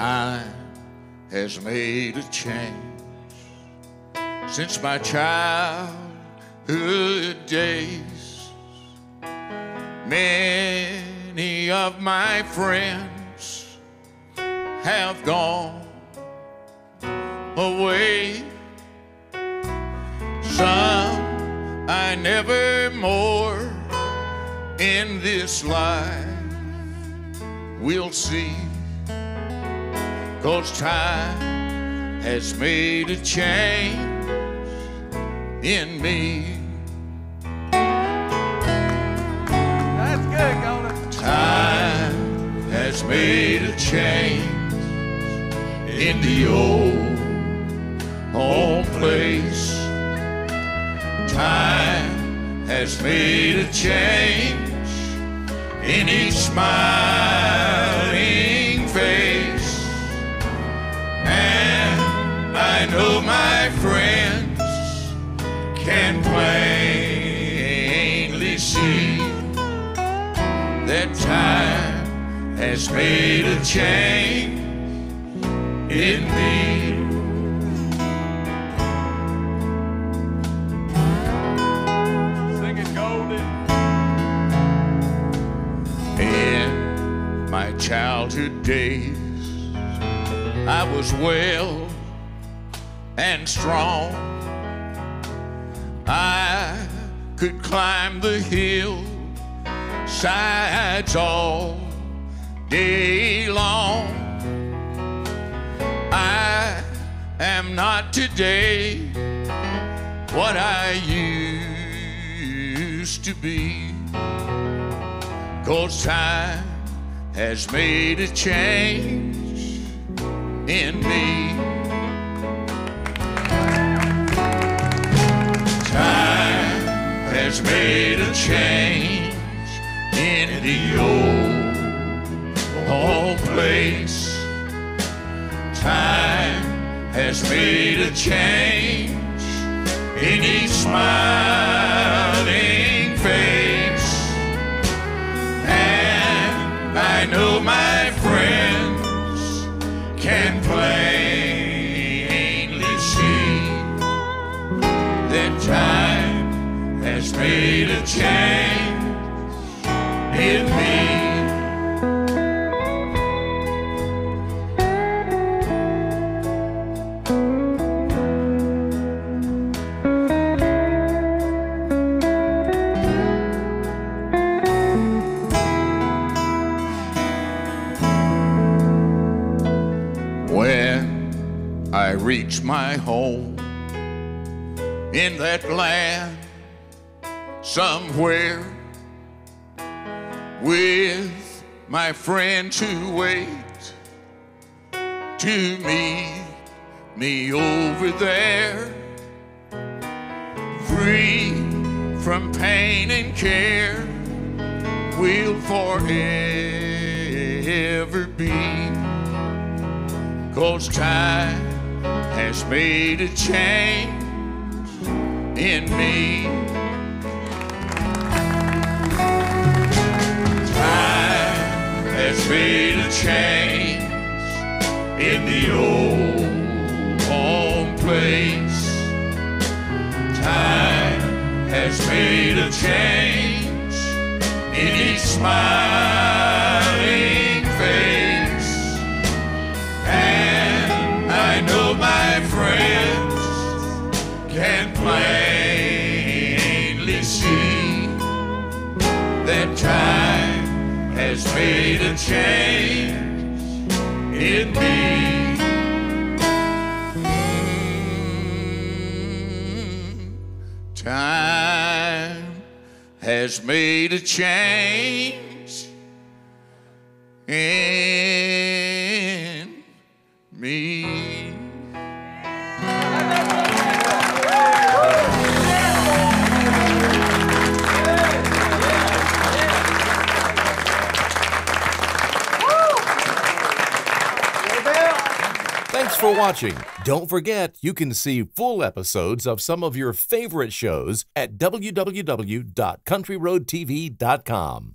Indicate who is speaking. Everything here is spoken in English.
Speaker 1: Time has made a change since my childhood days. Many of my friends have gone away. Some I never more in this life will see. Cause time has made a change in me.
Speaker 2: That's good, Golden.
Speaker 1: Time has made a change in the old home place. Time has made a change in each smiling know my friends can plainly see that time has made a change in me.
Speaker 2: Sing it, Golden.
Speaker 1: In my childhood days, I was well and strong. I could climb the hill sides all day long. I am not today what I used to be. Cause time has made a change in me. Has made a change in the old home place. Time has made a change in each smiling face. And I know my friends can plainly see that time has made a change in me. Reach my home in that land somewhere with my friend to wait to meet me over there, free from pain and care, will forever be. Cause time has made a change in me. Made a change in the old home place. Time has made a change in each smiling face. And I know my friends can plainly see that time has made a change in me. Time has made a change in me.
Speaker 3: For watching. Don't forget, you can see full episodes of some of your favorite shows at www.countryroadtv.com.